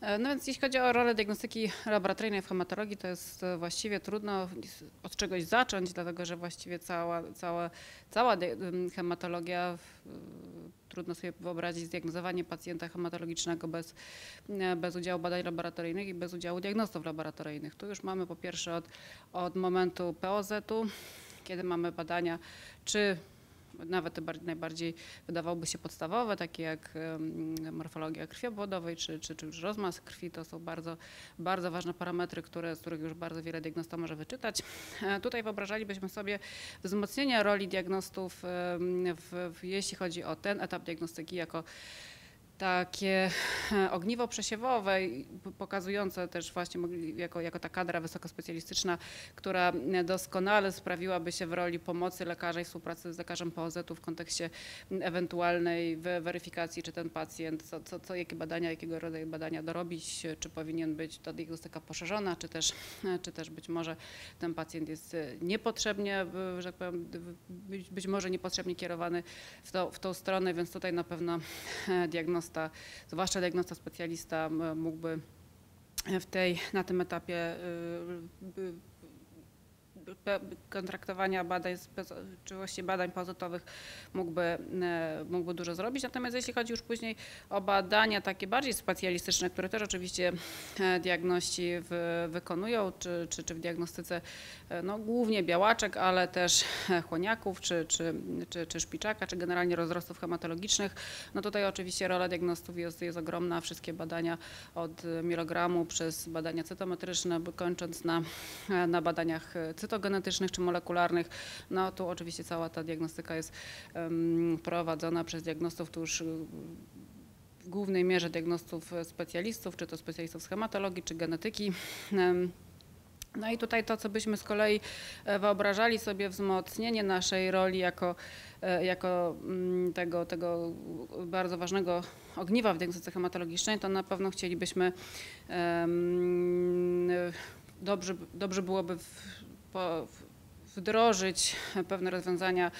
E, No więc jeśli chodzi o rolę diagnostyki laboratoryjnej w hematologii, to jest e, właściwie trudno od czegoś zacząć, dlatego że właściwie cała, cała, cała ym, hematologia, w- trudno sobie wyobrazić zdiagnozowanie pacjenta hematologicznego bez, e, bez udziału badań laboratoryjnych i bez udziału diagnostów laboratoryjnych. Tu już mamy po pierwsze od, od momentu POZ-u, kiedy mamy badania, czy nawet te bar- najbardziej wydawałoby się podstawowe, takie jak morfologia krwi obwodowej czy, czy, czy już rozmaz krwi, to są bardzo, bardzo ważne parametry, które, z których już bardzo wiele diagnosta może wyczytać. E, Tutaj wyobrażalibyśmy sobie wzmocnienie roli diagnostów, w, w, jeśli chodzi o ten etap diagnostyki jako takie e, ogniwo przesiewowe, pokazujące też właśnie jako, jako ta kadra wysokospecjalistyczna, która doskonale sprawiłaby się w roli pomocy lekarza i współpracy z lekarzem POZ-u w kontekście ewentualnej we- weryfikacji, czy ten pacjent, co, co, co, jakie badania, jakiego rodzaju badania dorobić, czy powinien być ta diagnostyka poszerzona, czy też, czy też być może ten pacjent jest niepotrzebnie, że tak powiem, być, być może niepotrzebnie kierowany w, to, w tą stronę, więc tutaj na pewno e, diagnosta, zwłaszcza diagnosta specjalista mógłby w tej, na tym etapie y, y, kontraktowania badań, właściwie badań pozotowych mógłby, e, mógłby dużo zrobić. Natomiast jeśli chodzi już później o badania takie bardziej specjalistyczne, które też oczywiście e, diagności w, wykonują, czy, czy, czy w diagnostyce e, no, głównie białaczek, ale też chłoniaków, czy, czy, czy, czy szpiczaka, czy generalnie rozrostów hematologicznych, no tutaj oczywiście rola diagnostów jest, jest ogromna. Wszystkie badania od mielogramu przez badania cytometryczne, kończąc na, na badaniach cytogenetycznych czy molekularnych. No tu oczywiście cała ta diagnostyka jest prowadzona przez diagnostów, tu już y, w głównej mierze diagnostów specjalistów, czy to specjalistów z hematologii, czy genetyki. No i tutaj to, co byśmy z kolei e, wyobrażali sobie wzmocnienie naszej roli jako, e, jako mm, tego, tego bardzo ważnego ogniwa w diagnostyce hematologicznej, to na pewno chcielibyśmy em, dobrze, dobrze byłoby w, po, wdrożyć pewne rozwiązania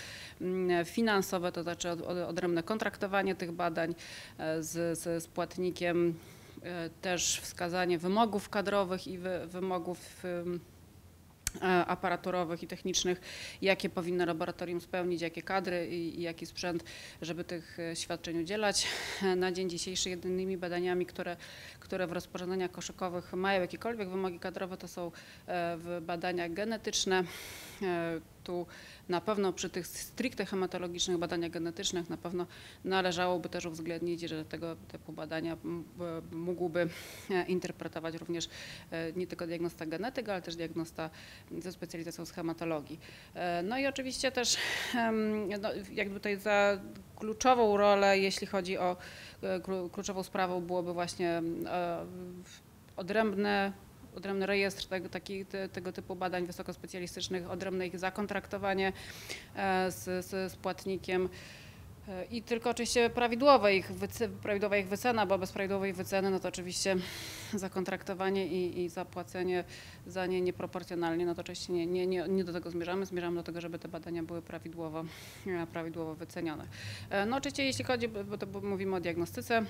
mm, finansowe, to znaczy od, od, odrębne kontraktowanie tych badań e, z, z, z płatnikiem, e, też wskazanie wymogów kadrowych i wy, wymogów ym, aparaturowych i technicznych, jakie powinno laboratorium spełnić, jakie kadry i, i jaki sprzęt, żeby tych e, świadczeń udzielać. E, Na dzień dzisiejszy jedynymi badaniami, które, które w rozporządzeniach koszykowych mają jakiekolwiek wymogi kadrowe, to są e, badania genetyczne. E, Tu na pewno przy tych stricte hematologicznych badaniach genetycznych na pewno należałoby też uwzględnić, że tego typu badania mógłby e, interpretować również e, nie tylko diagnosta genetyk, ale też diagnosta ze specjalizacją z hematologii. No i oczywiście też no, jakby tutaj za kluczową rolę, jeśli chodzi o klu- kluczową sprawą byłoby właśnie odrębne odrębny rejestr tego, taki, te, tego typu badań wysokospecjalistycznych, odrębne ich zakontraktowanie e, z, z, z płatnikiem. E, I tylko oczywiście prawidłowe ich, prawidłowa ich wycena, bo bez prawidłowej wyceny, no to oczywiście zakontraktowanie i, i zapłacenie za nie nieproporcjonalnie, no to oczywiście nie, nie, nie, nie do tego zmierzamy. Zmierzamy do tego, żeby te badania były prawidłowo, e, prawidłowo wycenione. No oczywiście jeśli chodzi, bo to mówimy o diagnostyce,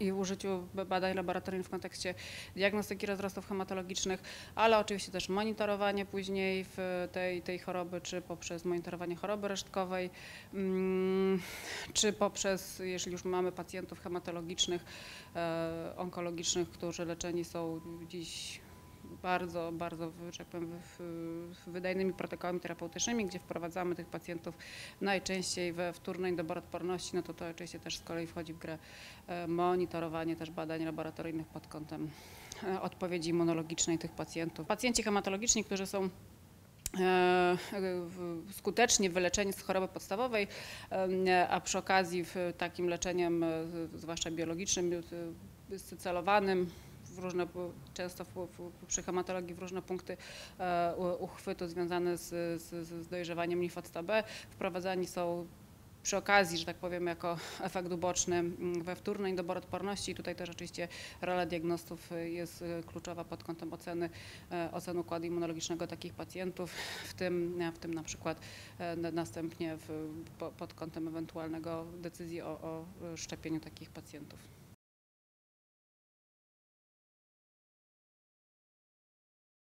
i użyciu badań laboratoryjnych w kontekście diagnostyki rozrostów hematologicznych, ale oczywiście też monitorowanie później w tej, tej choroby, czy poprzez monitorowanie choroby resztkowej, mm, czy poprzez, jeśli już mamy pacjentów hematologicznych, e, onkologicznych, którzy leczeni są dziś bardzo, bardzo, że tak powiem, wydajnymi protokołami terapeutycznymi, gdzie wprowadzamy tych pacjentów najczęściej we wtórnej doborotporności, no to to oczywiście też z kolei wchodzi w grę e, monitorowanie też badań laboratoryjnych pod kątem e, odpowiedzi immunologicznej tych pacjentów. Pacjenci hematologiczni, którzy są e, skutecznie wyleczeni z choroby podstawowej, a przy okazji takim leczeniem, zwłaszcza biologicznym, celowanym, w różne, często w, w, przy hematologii w różne punkty e, uchwytu związane z, z, z dojrzewaniem limfocita B, wprowadzani są przy okazji, że tak powiem, jako efekt uboczny we wtórnej doborotporności. I tutaj też oczywiście rola diagnostów jest y, kluczowa pod kątem oceny, e, oceny układu immunologicznego takich pacjentów, w tym, w tym na przykład e, na- następnie w, po, pod kątem ewentualnego decyzji o, o szczepieniu takich pacjentów.